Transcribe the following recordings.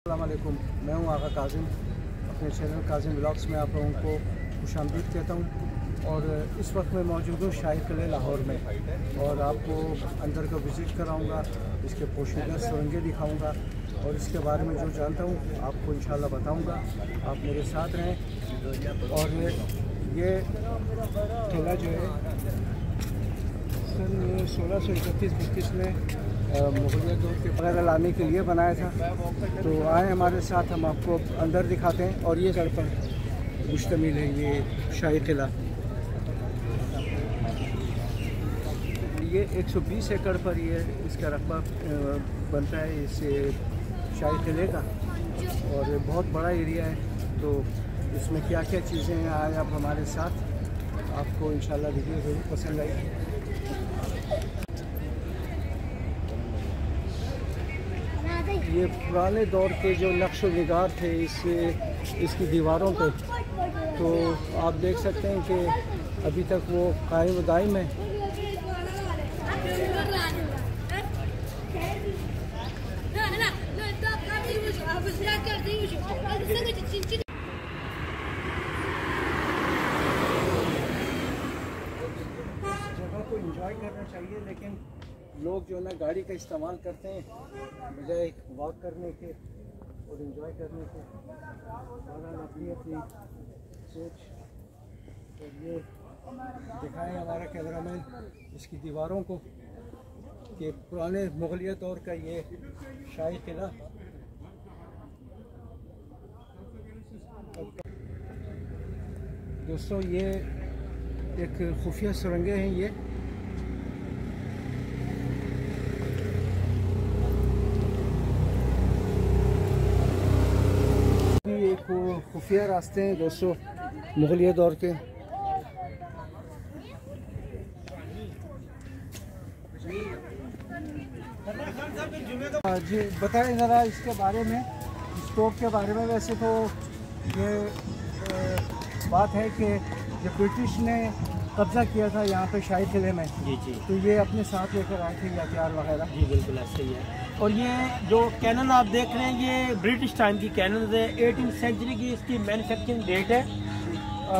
अल्लाम मैं हूँ आगा काजिम। अपने चैनल काजिम ब्लॉग्स में आप लोगों को खुश आमदीद कहता हूँ। और इस वक्त मैं मौजूद हूँ शाही किले लाहौर में। और आपको अंदर का विज़िट कराऊँगा, इसके पोशीदा सुरंगें दिखाऊँगा। और इसके बारे में जो जानता हूँ, आपको इन बताऊँगा। आप मेरे साथ रहें। और ये किला जो है सन सोलह सौ इकतीस बत्तीस में वगैरह लाने के लिए बनाया था। तो आए हमारे साथ, हम आपको अंदर दिखाते हैं और ये सड़क पर मुश्तमिल है ये शाही किला। ये 120 एकड़ पर ये इसका रकबा बनता है इस शाही किले का। और बहुत बड़ा एरिया है तो इसमें क्या क्या चीज़ें हैं, आए आप हमारे साथ। आपको इंशाल्लाह वीडियो ज़रूर पसंद आई ये पुराने दौर के जो नक्श नगार थे इस, इसकी दीवारों पे तो आप देख सकते हैं कि अभी तक वो कायम दायम है। जगह को इंजॉय करना चाहिए, लेकिन लोग जो ना गाड़ी का इस्तेमाल करते हैं, बजाय वॉक करने के और इन्जॉय करने के। अपनी अपनी सोच और ये दिखाएँ हमारा कैमरा मैन इसकी दीवारों को कि पुराने मुगलिया दौर का ये शाही किला। दोस्तों, ये एक खुफिया सुरंगें हैं ये। खुफिया रास्ते हैं दोस्तों मुगलिया दौर के। जी बताएँ ज़रा इसके बारे में स्टोव के बारे में। वैसे तो ये बात है कि जब ब्रिटिश ने कब्ज़ा किया था यहाँ पे शाही किले में जी जी। तो ये अपने साथ लेकर आए थे हथियार वगैरह? जी बिल्कुल ऐसे ही है। और ये जो कैनन आप देख रहे हैं ये ब्रिटिश टाइम की कैनन है। एटीन सेंचुरी की इसकी मैन्युफैक्चरिंग डेट है।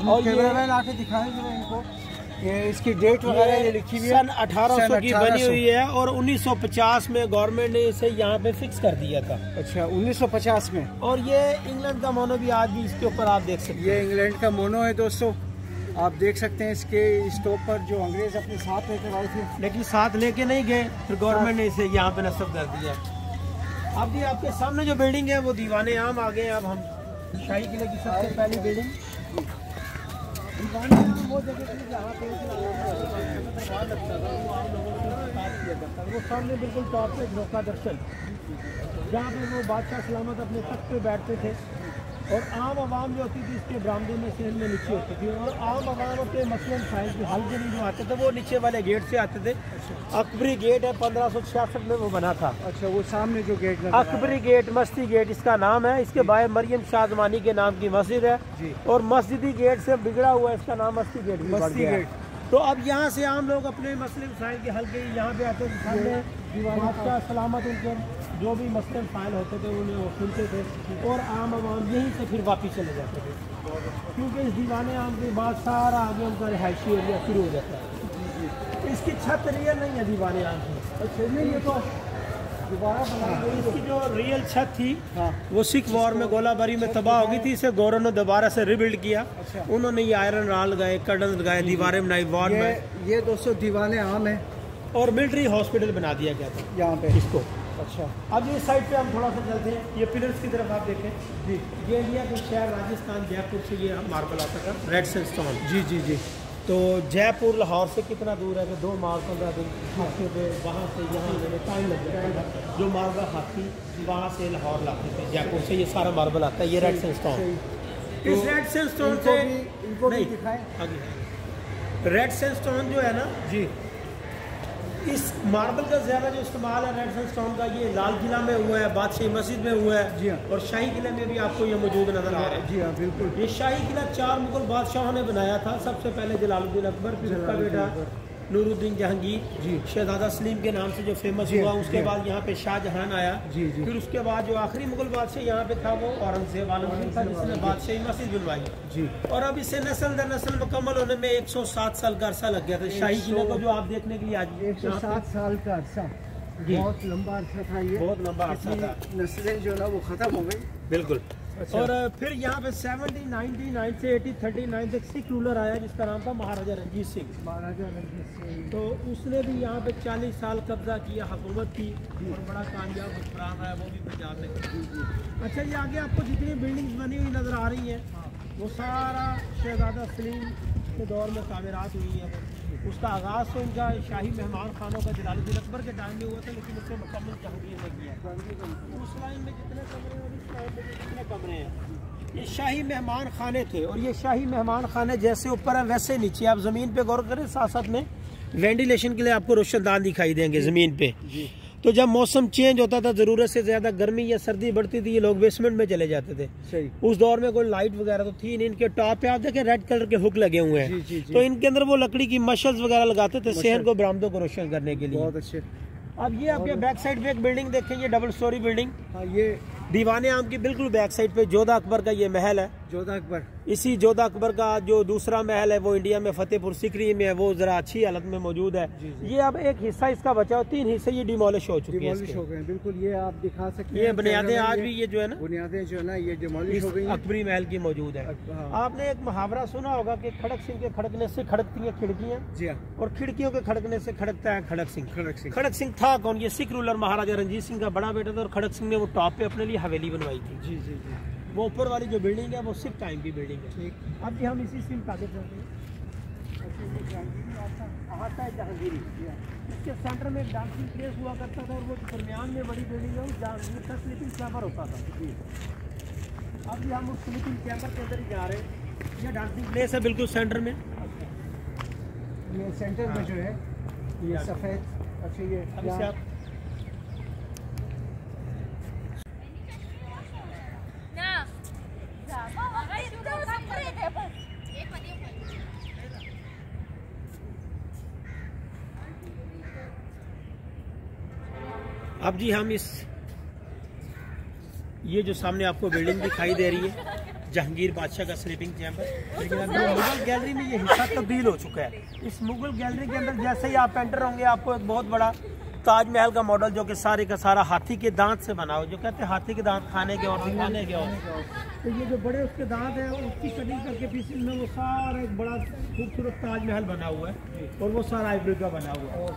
और ये आके दिखाएँगे इनको। ये इसकी डेट वगैरह ये लिखी हुई है। सन 1800 की बनी हुई है और 1950 में गवर्नमेंट ने इसे यहाँ पे फिक्स कर दिया था। अच्छा 1950 में? और ये इंग्लैंड का मोनो भी आज भी इसके ऊपर आप देख सकते हैं। ये इंग्लैंड का मोनो है दोस्तों। आप देख सकते हैं इसके स्टोव पर जो अंग्रेज़ अपने साथ लेकर आए थे। लेकिन साथ लेके नहीं गए, फिर गवर्नमेंट ने इसे यहाँ पे नस्ब कर दिया। अब भी आपके सामने जो बिल्डिंग है, वो दीवाने आम आ गए अब हम शाही किले की सबसे पहली बिल्डिंग वो सामने बिल्कुल टॉप पे धोखा दर्शन। जहाँ पे वो बादशाह सलामत अपने तख्त पे बैठते थे। और आम आवाम जो होती थी इसके बरामदे में सेल में नीचे होती थी। और आम आवाम अपने मसलन साइंस के हल के लिए जो आते थे वो नीचे वाले गेट से आते थे। अकबरी गेट है पंद्रह में वो बना था। अच्छा वो सामने जो gate Akbari gate Masti gate इसका नाम है। इसके बाय मरियम शाहजमानी के नाम की मस्जिद है। और मस्जिदी गेट से बिगड़ा हुआ है इसका नाम मस्ती गेट मस्ती गेट। तो अब यहाँ से आम लोग अपने मसले साइंस के हल्के यहाँ पे आते थे सलामत उनके जो भी मसलन फ़ाइल होते थे उन्हें वो सुनते थे और आम आवाम यहीं से फिर वापस चले जाते थे। क्योंकि इस दीवाने आम के बाद सारा आगे उनका रिहायशी एरिया शुरू हो जाता है। इसकी छत रियल नहीं है दीवाने आम की। अच्छा नहीं ये तो दोबारा बनाई इसकी जो रियल छत थी हाँ। वो सिख वॉर में गोलाबारी में तबाह हो गई थी इसे गौरव ने दोबारा से रिबिल्ड किया। अच्छा। उन्होंने ये आयरन राल लगाए कर्डन लगाए दीवारें बनाई वॉर में। ये दोस्तों दीवाने आम है। और मिलिट्री हॉस्पिटल बना दिया गया था यहाँ पे। इसको। अच्छा। अब इस साइड पे हम थोड़ा सा चलते हैं। ये पिलर्स की तरफ़ आप देखें। जी। ये एरिया तो शहर राजस्थान जयपुर से ये मार्बल आता था। रेड स्टोन जी जी जी। तो जयपुर लाहौर से कितना दूर है? कि दो मार्च पंद्रह दिन हाथी पे वहाँ से यहाँ आने में टाइम लग जाएगा जो मार्बल हाथी वहाँ से लाहौर लाते थे। जयपुर से ये सारा मार्बल आता है। ये रेड स्टोन इस रेड स्टोन से इनको नहीं। दिखाएँ। रेड स्टोन जो है ना जी। इस मार्बल का ज़्यादा जो इस्तेमाल है रेड स्टोन का ये लाल किला में हुआ है बादशाही मस्जिद में हुआ है जी हाँ। और शाही किले में भी आपको ये मौजूद नज़र आ रहा है। जी हाँ बिल्कुल। ये शाही किला चार मुगल बादशाहों ने बनाया था सबसे पहले जलालुद्दीन अकबर फिर उसका बेटा नूरुद्दीन जहांगीर जी। शहजादा सलीम के नाम से जो फ़ेमस हुआ उसके बाद यहाँ पे शाहजहान आया। जी, जी। फिर उसके बाद जो आखिरी मुगल बादशाह यहाँ पे था वो औरंगज़ेब आलमगीर था जिसने बादशाही मस्जिद बनवाई जी। और अब इसे नस्ल दर नस्ल मुकम्मल होने में 107 साल का अरसा लग गया था। शाही किले को जो आप देखने के लिए आज एक सौ सात साल का अरसा। बहुत लंबा अरसा था ये। बहुत लंबा अरसा था। नस्लें जो है ना वो ख़त्म हो गई। बिल्कुल। अच्छा। और फिर यहाँ पे 70 99 से 80 39 तक सिख रूलर आया जिसका नाम था महाराजा रंजीत सिंह। महाराजा रंजीत सिंह। तो उसने भी यहाँ पे 40 साल कब्जा किया हुकूमत की और बड़ा कामयाब हुक्मरान रहा वो भी पंजाब में अच्छा ये आगे आपको जितनी बिल्डिंग्स बनी हुई नज़र आ रही हैं वो सारा शहजादा सलीम के दौर में तामीरात हुई है। उसका आगाज़ तो उनका शाही मेहमान खानों का जलालुद्दीन अकबर के टाइम में हुआ था, लेकिन उसने मुकम्मल जहांगीर ने किया। उस लाइन में जितने कमरे हैं और इस लाइन में जितने कमरे हैं? ये शाही मेहमान खाने थे और ये शाही मेहमान खाने जैसे ऊपर है, वैसे नीचे। आप ज़मीन पर गौर करें साथ साथ में वेंटिलेशन के लिए आपको रोशनदान दिखाई देंगे ज़मीन पे। तो जब मौसम चेंज होता था ज़रूरत से ज़्यादा गर्मी या सर्दी बढ़ती थी ये लोग बेसमेंट में चले जाते थे। सही। उस दौर में कोई लाइट वगैरह तो थी नहीं इनके टॉप पे आप देखें रेड कलर के हुक लगे हुए हैं? जी, जी। तो इनके अंदर वो लकड़ी की मशल वगैरह लगाते थे शहर को बरामदों को रोशन करने के लिए। बहुत अच्छे। अब ये आपके बैक साइड पे एक बिल्डिंग देखें ये डबल स्टोरी बिल्डिंग हाँ ये दीवाने आम की बिल्कुल बैक साइड पे जोधा अकबर का ये महल है। जोधा अकबर। इसी जोधा अकबर का जो दूसरा महल है वो इंडिया में फतेहपुर सिकरी में है वो जरा अच्छी हालत में मौजूद है। जी, जी। ये अब एक हिस्सा इसका बचा हो तीन हिस्से ये डिमोलिश हो चुके हैं हो गए बिल्कुल ये आप दिखा सकते ये बुनियादें आज भी ये जो है ना बुनियादें जो है ना ये डिमोलिश हो गई अकबरी महल की मौजूद है। हाँ। आपने एक मुहावरा सुना होगा की खड़क सिंह के खड़कने से खड़कती है खिड़कियाँ? जी हाँ। और खिड़कियों के खड़कने से खड़कता है खड़क सिंह। खड़क सिंह। खड़क सिंह था कौन? ये सिख रूलर महाराजा रंजीत सिंह का बड़ा बेटा था और खड़क सिंह ने वो टॉप पे अपने लिए हवेली बनवाई थी। जी जी जी। वो ऊपर वाली जो बिल्डिंग है वो सिख टाइम की बिल्डिंग है। ठीक। अब ये हम इसी चलते हैं। आता है जहांगीरी। इसके सेंटर में एक डांसिंग प्लेस हुआ करता था और वो दरमियान में बड़ी बिल्डिंग है उस जहांगीर का स्लीपिंग चैम्बर होता था। अब ये हम उस स्लीपिंग चैम्बर के अंदर ही जा रहे हैं। ये डांसिंग प्लेस है बिल्कुल सेंटर में। ये सेंटर में जो है ये सफ़ेद अच्छा ये अब इसे यहाँ- आप जी हम इस, ये जो सामने आपको बिल्डिंग दिखाई दे रही है, जहांगीर बादशाह का स्लीपिंग चैम्बर लेकिन मुगल गैलरी में ये हिस्सा तब्दील हो चुका है। इस मुगल गैलरी के अंदर जैसे ही आप एंटर होंगे, आपको एक बहुत बड़ा ताजमहल का मॉडल जो कि सारे का सारा हाथी के दांत से बना हो, जो कहते हैं हाथी के दांत खाने के और दिखाने के और। तो ये जो बड़े उसके दांत है, उसकी कटिंग करके पीस में वो सारा एक बड़ा खूबसूरत ताजमहल बना हुआ है और वो सारा आइब्री का बना हुआ है।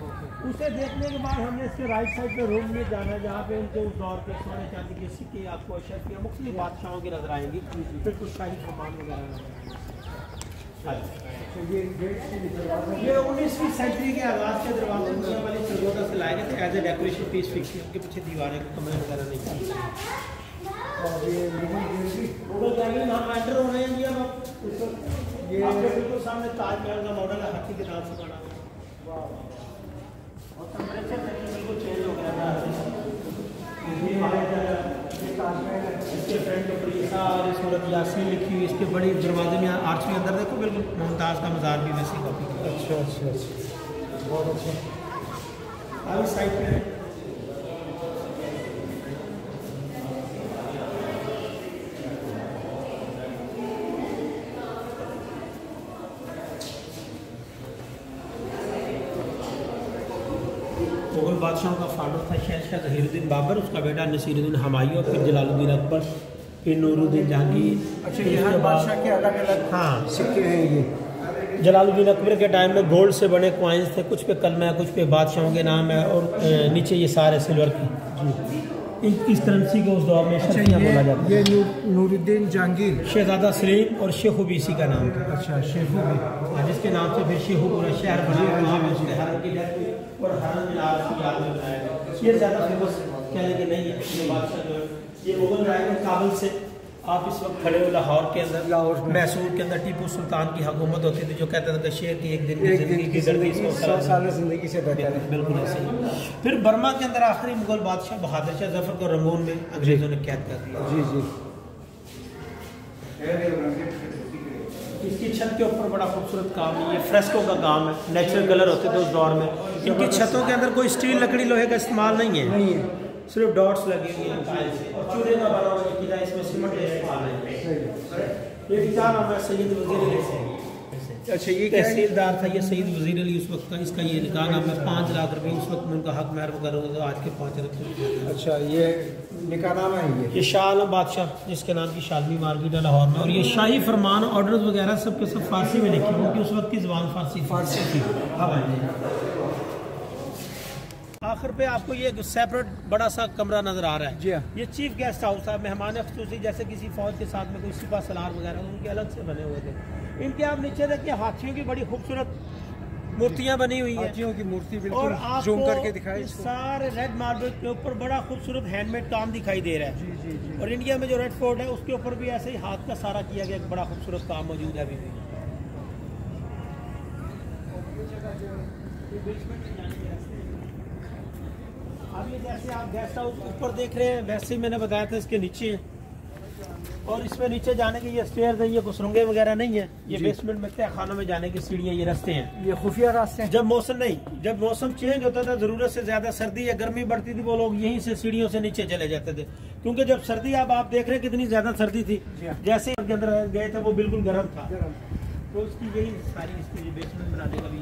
उसे देखने के बाद हमने इसके राइट साइड पे रूम में जाना, जहाँ पे उनके उस दौर के, सोने चांदी के सिक्के आपको अशर के मुख्तलिफ़ बादशाहों की नज़र आएँगी, फिर कुछ शाही सामान वगैरह। ये से दरवाज़ा ये उन्नीसवीं सेंचुरी के आगाज़ के दरवाजे वाली सरगोदा से लाए गए थे as a decoration piece fix उनके पीछे दीवारें कमरे वगैरह नहीं थी और ये मुगल में हम एंटर हो रहे हैं जी वक्त ये- बिल्कुल सामने ताजमहल का मॉडल है हाथी के नाम से बना हुआ। और टेम्परेचर बिल्कुल चेंज हो गया था। है इसके फ्रंट सूरत यासीन लिखी हुई इसके बड़े दरवाजे में आर्च में अंदर देखो बिल्कुल मुमताज़ का मज़ार भी वैसी कॉपी। अच्छा अच्छा अच्छा। बहुत अच्छा। अब इस साइड पे मुगल बादशाहों का फाउंडर था शहनशाह जहीरुद्दीन बाबर। उसका बेटा नसीरुद्दीन हमायूं और फिर जलालुद्दीन अकबर फिर नूरुद्दीन जहांगीर। अच्छा ये हर बादशाह के अलग अलग हाँ। सिक्के हैं ये। जलालुद्दीन अकबर के टाइम में गोल्ड से बने क्वाइंस थे कुछ पे कलम है कुछ पे बादशाहों के नाम है और नीचे ये सारे सिल्वर की। इस करेंसी को उस दौर में अच्छा शर्फियाँ बोला ये जाता ये नूर- नूरुद्दीन जहांगीर। शहजादा सलीम और शेखू भी इसी का नाम था। अच्छा शेखू भी हाँ, जिसके नाम से फिर शेखू पूरा शहर बना हुआ। वहाँ पे उसके हरम और हरम मिलाद की याद में बनाया गया। ये ज़्यादा फ़ेमस कहने की नहीं है? ये बादशाह जो है ये मुगल राय के काबुल से आप इस वक्त खड़े हो लाहौर के अंदर लाहौर मैसूर के अंदर टीपू सुल्तान की हुकूमत होती थी जो कहता था कि शेर की एक दिन की ज़िंदगी की ज़िंदगी सौ सौ साल साल ज़िंदगी से बेहतर है। बिल्कुल ऐसे ही। फिर बर्मा के अंदर आखिरी मुगल बादशाह बहादुर शाह ज़फ़र को रंगून में अंग्रेज़ों ने कैद कर दिया। जी जी। इसकी छत के ऊपर बड़ा खूबसूरत काम है ये फ्रेस्को का काम है नेचुरल कलर होते थे उस दौर में। इनकी छतों के अंदर कोई स्टील लकड़ी लोहे का इस्तेमाल नहीं है। नहीं है। सिर्फ़ डॉट्स लगे हुए हैं और चूल्हे का बना हुआ है इसमें सीमेंट इस्तेमाल है। ये किताब हमारा सैद वज़ीर से अच्छा ये तहसीलदार था ये सईद वज़ीर अली उस वक्त का इसका ये नाम है। पाँच लाख रुपये उस वक्त में उनका हक महर वगैरह होगा आज के पाँच लाख रुपये अच्छा ये निकाहनामा है ये? ये शाह आलम बादशाह जिसके नाम की शालमी मार्केट है लाहौर में। और ये शाही फरमान ऑर्डर वगैरह सब के सब फारसी में लिखे क्योंकि उस वक्त की जबान फारसी। फारसी थी। हाँ भाई। आखिर पे आपको ये सेपरेट बड़ा सा कमरा नज़र आ रहा है। जी हाँ। ये चीफ गेस्ट हाउस है मेहमान खसूसी जैसे किसी फौज के साथ में कोई सिपा सलार वगैरह उनके अलग से बने हुए थे। इनके आप नीचे देखिए हाथियों की बड़ी खूबसूरत मूर्तियाँ बनी हुई हैं। हाथियों की मूर्ति और जूम करके इसको। सारे रेड मार्बल के ऊपर बड़ा खूबसूरत हैंडमेड काम दिखाई दे रहा है। जी जी जी। और इंडिया में जो रेड फोर्ट है उसके ऊपर भी ऐसे ही हाथ का सारा किया गया बड़ा खूबसूरत काम मौजूद है अभी भी। अब ये जैसे आप गेस्ट हाउस ऊपर देख रहे हैं वैसे ही मैंने बताया था इसके नीचे। है और इसमें नीचे जाने के ये स्टेयर है ये कुसरुंगे वगैरह नहीं है। ये बेसमेंट में तय खानों में जाने की सीढ़ियाँ ये रास्ते हैं। ये खुफिया रास्ते हैं। जब मौसम नहीं जब मौसम चेंज होता था ज़रूरत से ज़्यादा सर्दी या गर्मी बढ़ती थी वो लोग यहीं से सीढ़ियों से नीचे चले जाते थे। क्योंकि जब सर्दी अब आप देख रहे हैं कितनी ज़्यादा सर्दी थी। हाँ। जैसे ही गए थे वो बिल्कुल गर्म था। तो उसकी यही सारी इसकी बेसमेंट बनाने का भी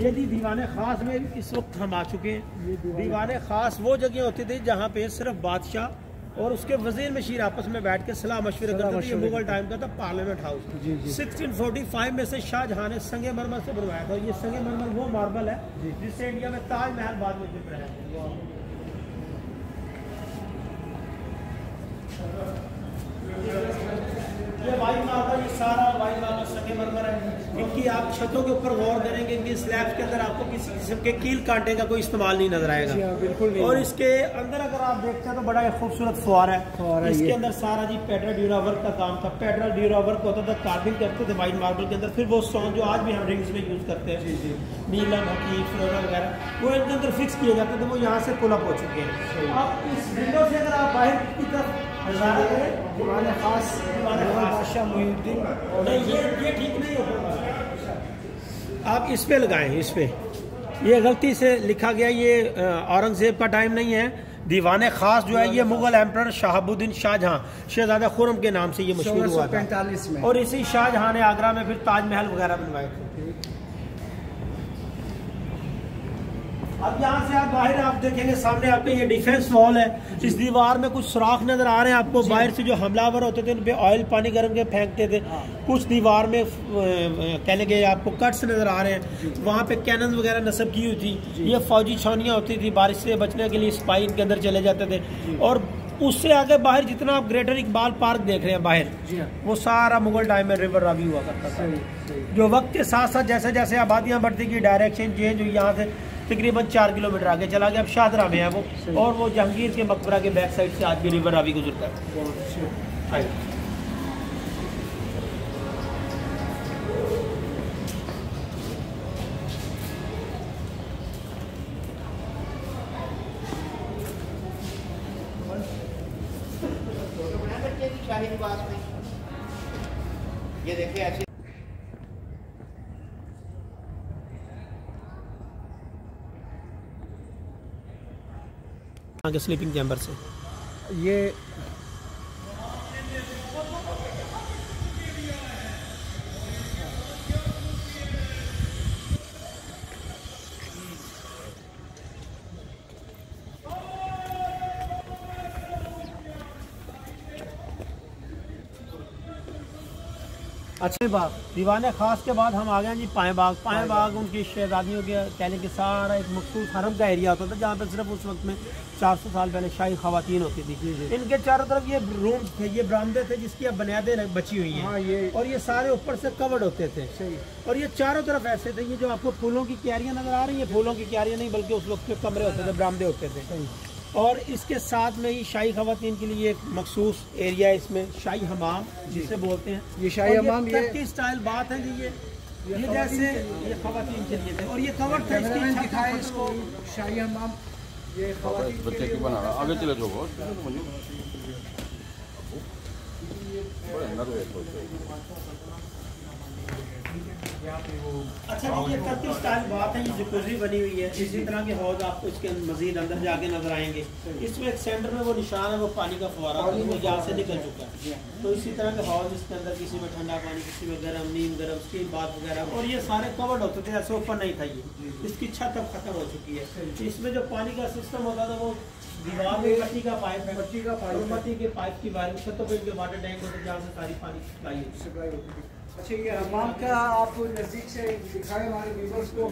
ये जी दीवाने खास में इस वक्त हम आ चुके हैं। दीवाने- खास वो जगह होती थी जहाँ पे सिर्फ़ बादशाह और उसके वज़ीर मशीर आपस में बैठ के सलाह मशवरे करते थे। मुगल टाइम का था पार्लियामेंट हाउस जी, जी। 1645 में से शाहजहां ने संगे मरमर से बनवाया था। ये संगे मरमर वो मार्बल है जिससे इंडिया में ताजमहल बाद में ज़िक्र है। ये वाइट मार्बल ये सारा वाइट मार्बल संगे मरमर है। इनकी आप छतों के ऊपर गौर करेंगे इनकी स्लैब्स के अंदर आपको किसी किस्म के कील कांटे का कोई इस्तेमाल नहीं नज़र आएगा। हाँ बिल्कुल नहीं। और इसके अंदर अगर आप देखते हैं तो बड़ा एक खूबसूरत फुहार है। है इसके अंदर सारा जी पेड्रा ड्यूरा वर्क का काम था। पेड्रा ड्यूरा वर्क होता था कार्विंग करते थे वाइट मार्बल के अंदर। फिर वो स्टोन जो आज भी हम रिंग्स में यूज़ करते हैं नीलम हकी फ्लोरा वगैरह वो इनके अंदर फिक्स किए जाते थे वो यहाँ से पुल अप हो चुके हैं। अब इस विंडो से अगर आप बाहर की तरफ़ दीवाने खास। बादशाह ये ये ठीक नहीं आप इस पे लगाएँ इस पे। ये गलती से लिखा गया ये औरंगज़ेब का टाइम नहीं है। दीवाने खास जो है ये मुगल एम्पर शाहबुद्दीन शाहजहां शहजादा खुरम के नाम से ये मशहूर हुआ था। और इसी शाहजहां ने आगरा में फिर ताजमहल वगैरह बनवाए थे। अब यहाँ से आप बाहर आप देखेंगे सामने आपके ये डिफेंस वॉल है। इस दीवार में कुछ सुराख नज़र आ रहे हैं। आपको बाहर से जो हमलावर होते थे उन पे ऑयल पानी गर्म के फेंकते थे। कुछ दीवार में अ, अ, कहने के आपको कट्स नज़र आ रहे हैं। वहाँ पे कैनन वगैरह नस्ब की हुई थी। ये फौजी छावनियाँ होती थी बारिश से बचने के लिए स्पाई इनके अंदर चले जाते थे। और उससे आगे बाहर जितना आप ग्रेटर इकबाल पार्क देख रहे हैं बाहर हाँ। वो सारा मुगल टाइम में रिवर रावी हुआ करता था। जो वक्त के साथ साथ जैसे जैसे आबादियाँ बढ़ती गई डायरेक्शन चेंज हुई यहाँ से तकरीबन चार किलोमीटर आगे चला गया अब शाहरा में है वो। और वो जहांगीर के मकबरा के बैक साइड से आज भी रिवर रावी गुजरता है। आगे स्लीपिंग चैम्बर से? ये अच्छे बाग। दीवान खास के बाद हम आ गए जी पाए बाग। पाए बाग उनकी शहजादियों के कहने के सारा एक मखसूस हरम का एरिया होता था जहाँ पे सिर्फ़ उस वक्त में 400 साल पहले शाही खातन होती थी। इनके चारों तरफ़ ये रूम थे ये बरामदे थे जिसकी अब बुनियादें बची हुई हैं। हाँ ये और ये सारे ऊपर से कवर्ड होते थे। और ये चारों तरफ़ ऐसे थे ये जो आपको फूलों की क्यारियाँ नज़र आ रही हैं फूलों की क्यारियाँ नहीं बल्कि उस वक्त के कमरे होते थे बरामदे होते थे। और इसके साथ में ही शाही खातन के लिए एक मखसूस एरिया इसमें शाही हमाम जिसे बोलते हैं। ये शाही और हमाम, ये- स्टाइल बात है जी ये ये जैसे ये खवातीन के लिए थे। और ये कवर था इसकी दिखाए इसको शाही हमाम। ये के बच्चे की बना रहा? आगे चले जाओ बहुत तो अच्छा ये टर्किश स्टाइल बात है ये जकूजी बनी हुई है। इसी तरह के हौज आपको इसके मजीद अंदर जाके नज़र आएँगे। इसमें एक सेंटर में वो निशान है वो पानी का फुवारा वो यहाँ से निकल चुका है। तो इसी तरह के हौज इसके अंदर किसी में ठंडा पानी किसी में गर्म नीम गर्म स्टीम बात वगैरह और ये सारे कवर्ड होते थे ऐसे ऊपर नहीं था ये। इसकी छत अब खत्म हो चुकी है। इसमें जो पानी का सिस्टम होता था वो दीवार में मट्टी का पाइप है। मट्टी का पाइप मट्टी के पाइप की वायर छतों पे इनके वाटर टैंक होते हैं जहाँ से सारी पानी सप्लाई होती। है अच्छा ये हमाम का आप नज़दीक से दिखाए हमारे व्यूवर्स को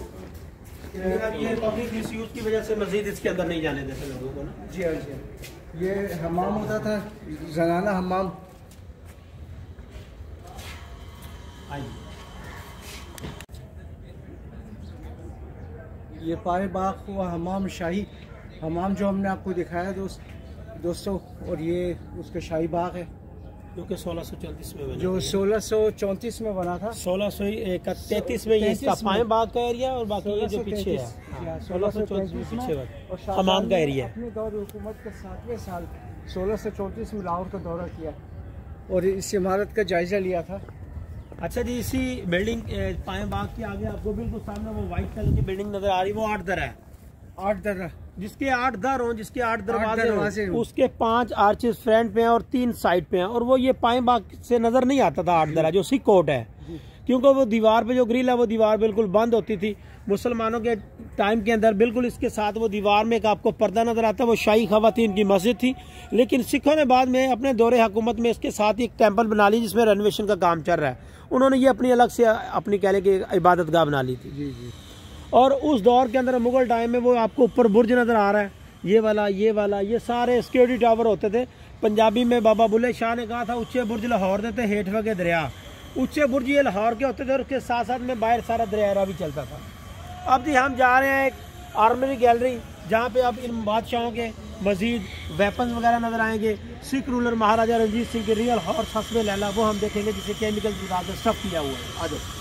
ये पब्लिक मिसयूज की वजह से मस्जिद इसके अंदर नहीं जाने देते लोगों को ना? जी हाँ जी हाँ। ये हमाम होता था जनाना हमाम। ये पाए बाग हुआ हमाम शाही। हमाम जो हमने आपको दिखाया दोस्त दोस्तों और ये उसका शाही बाग है। जो कि सोलह सौ चौंतीस में बना जो सोलह सौ चौंतीस में बना था। सोलह सौ तैतीस में ये इसका 33 में। पाए बाग का एरिया और बाकी ये जो पीछे है। हाँ, सोलह सौ चौंतीस में पीछे हमाम का एरिया अपने दौर हुकूमत के सातवें साल सोलह सौ चौंतीस में लाहौर का दौरा किया। और इस इमारत का जायजा लिया था। अच्छा जी इसी बिल्डिंग पाए बाग के आगे आपको बिल्कुल सामने वो व्हाइट कलर की बिल्डिंग नज़र आ रही है वो आठ दर है। आठ दर्रा जिसके आठ दर हों जिसके आठ दरवाजे। उसके पाँच आर्चेस फ्रंट पे हैं और तीन साइड पे हैं। और वो ये पाए बाग से नज़र नहीं आता था आठ दरा जो सिख कोट है। क्योंकि वो दीवार पे जो ग्रिल है वो दीवार बिल्कुल बंद होती थी। मुसलमानों के टाइम के अंदर बिल्कुल इसके साथ वो दीवार में एक आपको पर्दा नज़र आता है वो शाही खवातीन की मस्जिद थी। लेकिन सिखों ने बाद में अपने दौरे हुकूमत में इसके साथ एक टेंपल बना ली जिसमें रेनोवेशन का काम चल रहा है। उन्होंने ये अपनी अलग से अपनी कह लें कि इबादत गाह बना ली थी। जी जी। और उस दौर के अंदर मुगल टाइम में वो आपको ऊपर बुर्ज नज़र आ रहा है। ये वाला ये वाला, ये सारे सिक्योरिटी टावर होते थे। पंजाबी में बाबा बुल्ले शाह ने कहा था ऊँचे बुर्ज लाहौर देते, हेठ वगे दरिया। ऊँचे बुर्ज ये लाहौर के होते थे और उसके साथ साथ में बाहर सारा दरिया भी चलता था। अब जी हम जा रहे हैं एक आर्मरी गैलरी जहाँ पे अब इन बादशाहों के मजीद वेपन्स वगैरह नज़र आएँगे। सिख रूलर महाराजा रंजीत सिंह के रियल हॉर्स हसबे लैला, वो हम देखेंगे, जिसे केमिकल स्टफ़ किया हुआ है। आ जाओ।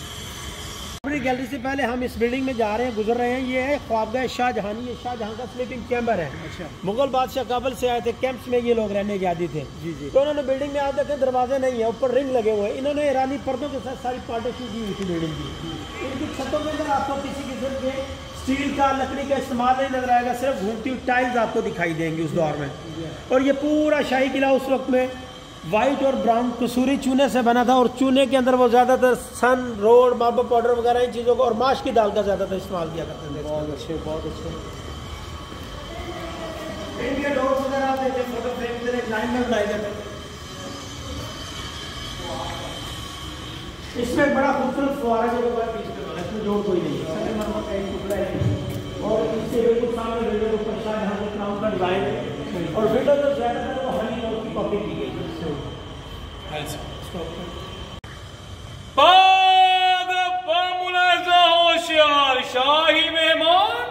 अपनी गैलरी से पहले हम इस बिल्डिंग में जा रहे हैं गुजर रहे हैं। ये है ख्वाबगाह शाहजहानी ये शाहजहां का स्लीपिंग चैम्बर है। अच्छा। मुगल बादशाह काबल से आए थे कैंप्स में ये लोग रहने के आदि थे। जी जी। तो उन्होंने बिल्डिंग में आप देखें दरवाजे नहीं है ऊपर रिंग लगे हुए हैं। इन्होंने ईरानी पर्दों के साथ सारी पार्टीशन की हुई थी बिल्डिंग की। इनकी छतों के अंदर आपको किसी किस्म के स्टील का लकड़ी का इस्तेमाल नहीं नज़र आएगा सिर्फ़ घूमती हुई टाइल्स आपको दिखाई देंगी उस दौर में। और ये पूरा शाही किला उस वक्त में वाइट और ब्राउन कसूरी चूने से बना था और चूने के अंदर वो ज़्यादातर सन रोड मार्बल पाउडर वगैरह इन चीज़ों को और माश की दाल का ज़्यादातर इस्तेमाल किया करते थे बहुत अच्छे बहुत अच्छे। इनके डोर्स वगैरह आप देखें फ़ोटो फ्रेम के लिए लाइन में बनाए जाते थे इसमें एक बड़ा खूबसूरत फुहारा जो है, इसमें जोड़ कोई नहीं है। है। और इसके बिल्कुल सामने विंडो के ऊपर शाहजहां के क्राउन का डिज़ाइन है। और विंडो जो ज़्यादातर है वो हनी नोट की कॉपी की गई मुलाजा होशियार शाही मेहमान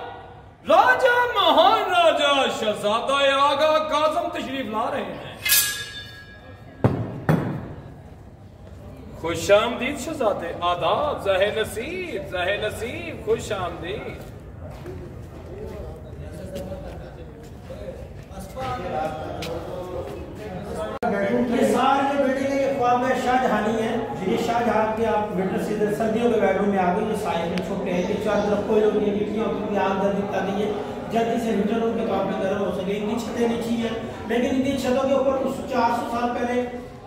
राजा महाराजा शहजादा आगा काजम तशरीफ़ ला रहे हैं खुश आमदीद शहजादे आदाब जहे नसीब जहे नसीब खुश आमदीद ये शाहजहां के आप विंटर सीज़न सर्दियों के बेडरूम में आ गए ये साइज़ में छोटे हैं ये चार तरफ़ कोई लोग खिड़कियाँ होती थी आग जल्दी गई है जल्दी से हीटर रूम के तौर पे गर्म हो सके, इनकी छतें नीची हैं। लेकिन इनकी छतों के ऊपर कुछ चार सौ साल पहले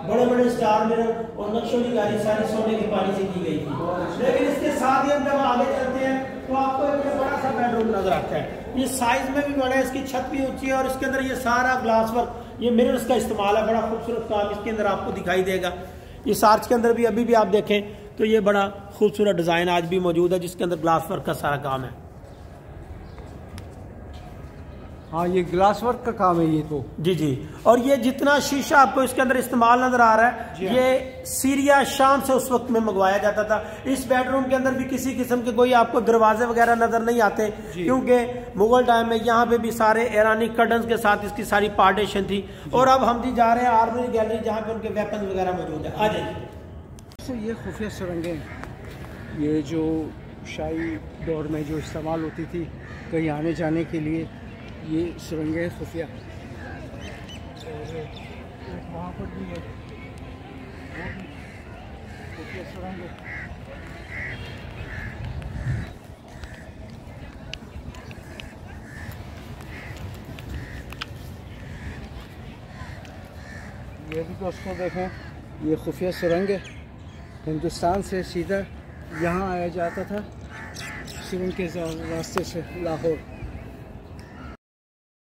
बड़े बड़े स्टार मिरर और नक्शों की गाड़ी सारी सोने के पानी से की गई थी। लेकिन इसके साथ ही जब आगे चलते हैं तो आपको एक बड़ा सा बेडरूम नज़र आता है। ये साइज़ में भी बड़ा है, इसकी छत भी ऊँची है और इसके अंदर ये सारा ग्लास वर्क ये मिरर्स का इस्तेमाल है, बड़ा खूबसूरत काम इसके अंदर आपको दिखाई देगा। इस आर्च के अंदर भी, अभी भी आप देखें तो ये बड़ा खूबसूरत डिज़ाइन आज भी मौजूद है, जिसके अंदर ग्लास वर्क का सारा काम है। हाँ ये ग्लास वर्क का काम है ये तो। जी जी। और ये जितना शीशा आपको इसके अंदर इस्तेमाल नज़र आ रहा है ये सीरिया शाम से उस वक्त में मंगवाया जाता था। इस बेडरूम के अंदर भी किसी किस्म के कोई आपको दरवाजे वगैरह नज़र नहीं आते क्योंकि मुगल टाइम में यहाँ पे भी सारे ईरानी कर्टन के साथ इसकी सारी पार्टीशन थी। और अब हम जी जा रहे हैं आर्मी गैलरी जहाँ पे उनके वेपन वगैरह मौजूद है। आ जाइए। ये खुफिया सुरंगें हैं। ये जो शाही दौर में जो इस्तेमाल होती थी कहीं आने जाने के लिए ये सुरंग खुफिया। है। खुफिया ये भी दोस्तों देखें। ये खुफिया सुरंग है। हिंदुस्तान से सीधा यहाँ आया जाता था सुरंग के रास्ते से लाहौर।